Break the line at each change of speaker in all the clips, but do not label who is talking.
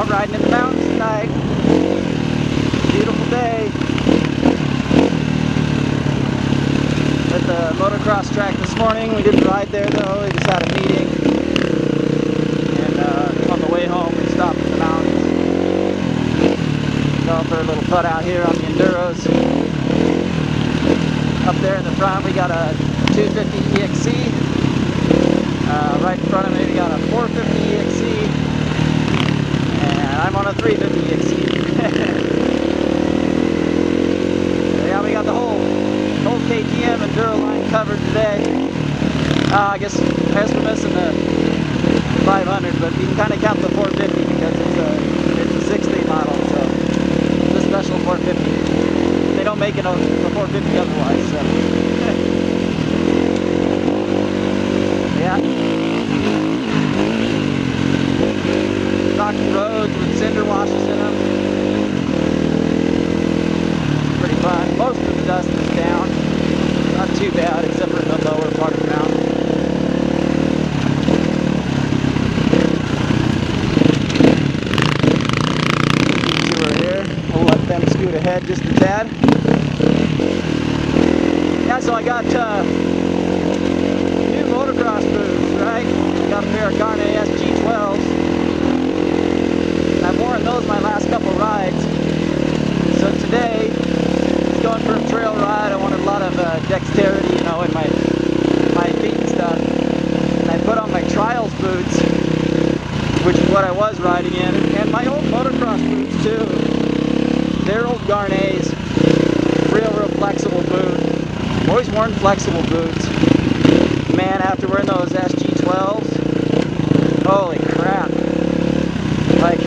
Out riding in the mountains tonight. Beautiful day. At the motocross track this morning. We didn't ride there though. We just had a meeting. And uh, on the way home we stopped in the mountains. Go for a little putt out here on the Enduros. Up there in the front we got a 250 EXC. Uh, right in front of me we got a 450 EXC. I'm on a 350 EXC. yeah, we got the whole whole KTM Enduro line covered today. Uh, I guess I missing the 500, but you can kind of count the 450 because it's a it's a 60 model, so it's a special 450. They don't make it a, a 450 otherwise. So. yeah. Rocky roads with cinder washes in them. Pretty fun. Most of the dust is down. Not too bad, except for the lower part of the mountain. Scoot ahead just a tad. Yeah, so I got uh, new motocross boots, right? Got a pair of Gaerne SG12s. I've worn those my last couple rides. So today, going for a trail ride. I wanted a lot of uh, dexterity, you know, in my my feet and stuff. And I put on my trials boots, which is what I was riding in, and my old motocross boots too. They're old Gaernes, real, real flexible boot. Always worn flexible boots. Man, after wearing those SG12s, holy crap! Like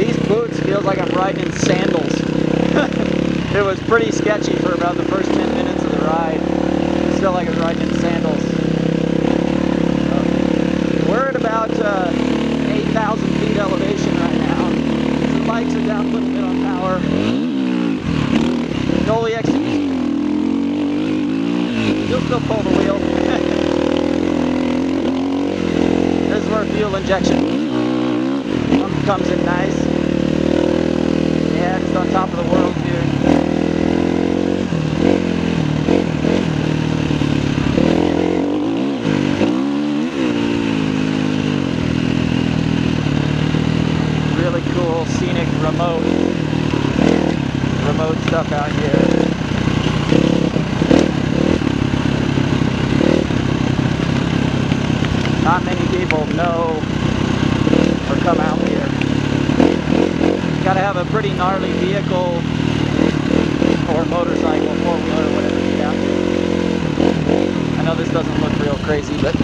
these boots feels like I'm riding in sandals. it was pretty sketchy for about the first 10 minutes of the ride. It felt like I was riding in sandals. Uh, we're at about uh, 8,000 feet elevation right now. The bikes are down a little bit on power. Goalie execution. You'll still pull the wheel. this is where fuel injection comes in nice. Yeah, it's on top of the world, dude. Really cool, scenic, remote, remote stuff out here. Not many people know or come out here. You gotta have a pretty gnarly vehicle or motorcycle, four wheeler, whatever you got. I know this doesn't look real crazy, but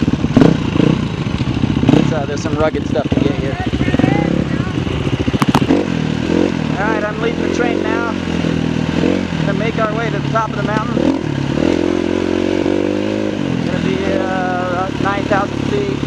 uh, there's some rugged stuff to get here. Alright, I'm leaving the train now. Gonna make our way to the top of the mountain. Gonna be uh, 9,000 feet.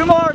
Two more.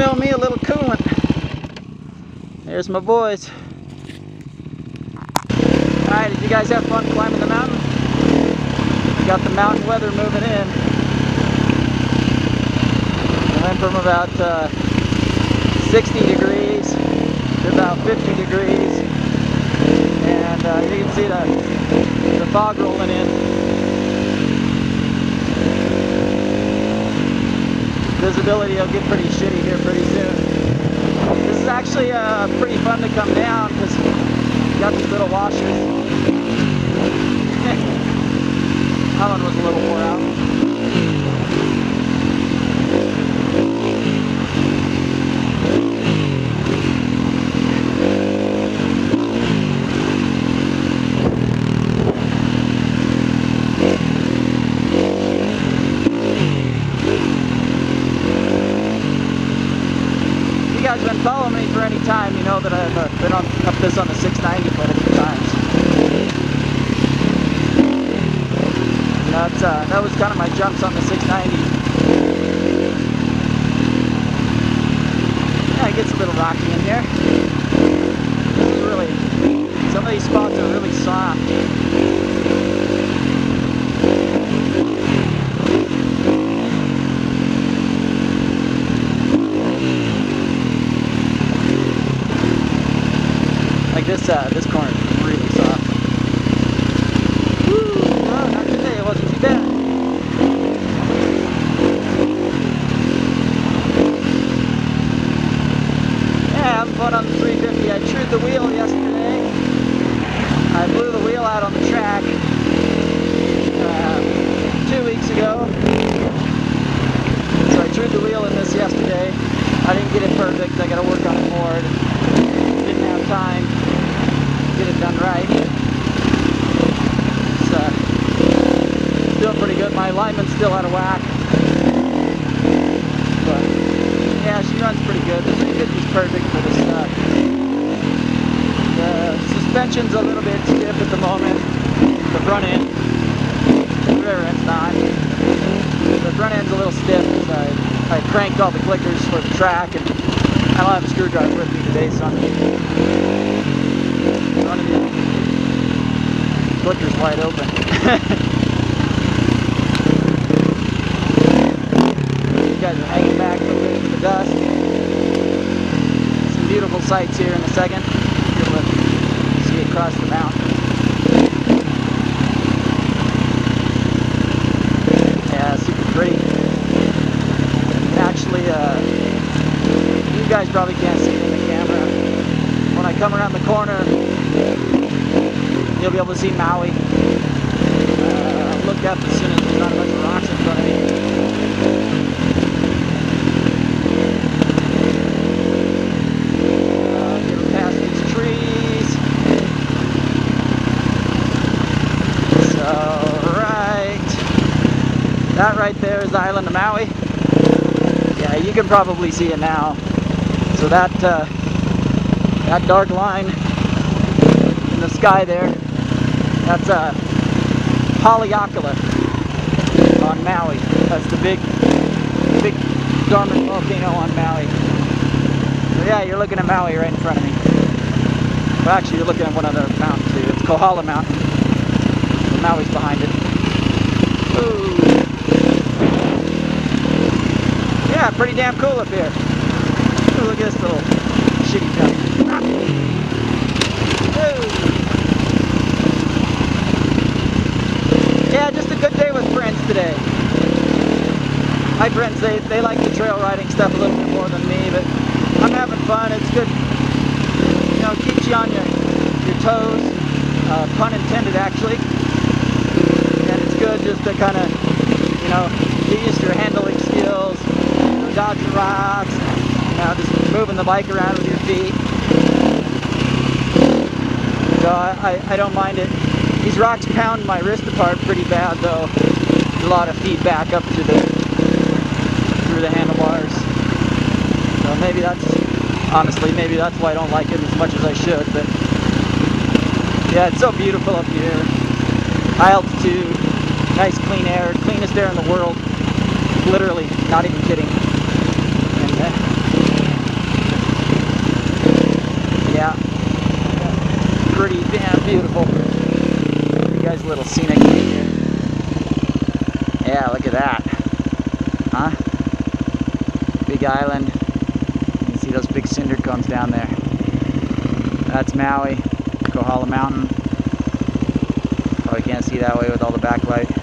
Mill me a little coolant. There's my boys. Alright, did you guys have fun climbing the mountain? We got the mountain weather moving in. I went from about uh, 60 degrees to about 50 degrees. And uh, you can see the, the fog rolling in. Visibility will get pretty shitty here pretty soon. This is actually uh, pretty fun to come down because got these little washers. that one was a little wore out. you guys have been following me for any time, you know that I've uh, been on, up this on the 690 quite a few times. And that's, uh, that was kind of my jumps on the 690. Yeah, it gets a little rocky in here. This is really, some of these spots are really soft. Like this, uh, this corner is really soft. Woo! Oh, not today. It wasn't too bad. Yeah, I'm fun on the 350. I trued the wheel yesterday. I blew the wheel out on the track uh, two weeks ago. So I trued the wheel in this yesterday. I didn't get it perfect. I got to work on it more didn't have time to get it done right. It's uh, still pretty good. My alignment's still out of whack. But yeah, she runs pretty good. The 350 is perfect for this stuff. The suspension's a little bit stiff at the moment. The front end. The rear end's not. The front end's a little stiff because I, I cranked all the clickers for the track and I don't have a screwdriver with me today, so I'm running the clicker's wide open. guys are hanging back in the dust. Sights here in a second. You'll see across the mountain. Yeah, super pretty. Actually, uh, you guys probably can't see it in the camera. When I come around the corner, you'll be able to see Maui. Uh, look up as soon as there's not a bunch of rocks in front of me. Uh, get past these trees. So, right. That right there is the island of Maui. Yeah, you can probably see it now. So that uh, that dark line in the sky there, that's uh, Haleakala on Maui. That's the big, big dormant volcano on Maui. So yeah, you're looking at Maui right in front of me. Well, actually, you're looking at one other mountain too. It's Kohala Mountain. Maui's behind it. Ooh. Yeah, pretty damn cool up here. Ooh, look at this little shitty jump. Yeah, just a good day with friends today. My friends, they, they like the trail riding stuff a little bit more than me, but I'm having fun. It's good. You know, keeps you on your, your toes. Uh, pun intended, actually. And it's good just to kind of, you know, get used to your handling skills, dodging rocks, you know, just moving the bike around with your feet. So I, I, I don't mind it. These rocks pound my wrist apart pretty bad though. There's a lot of feedback up through the through the handlebars. So maybe that's honestly maybe that's why I don't like it as much as I should, but yeah, it's so beautiful up here. High altitude, nice clean air, cleanest air in the world. Literally, not even pretty damn beautiful. You guys little scenic here. Yeah, look at that. Huh? Big island. You can see those big cinder cones down there. That's Maui, Kohala Mountain. Oh, Probably can't see that way with all the backlight.